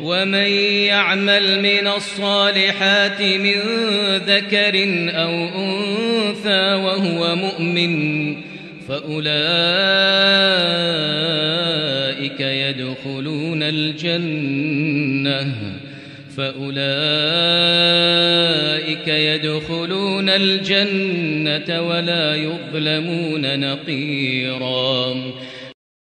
ومن يعمل من الصالحات من ذكر أو أنثى وهو مؤمن فأولئك يدخلون الجنة فأولئك يدخلون الجنة ولا يظلمون نقيراً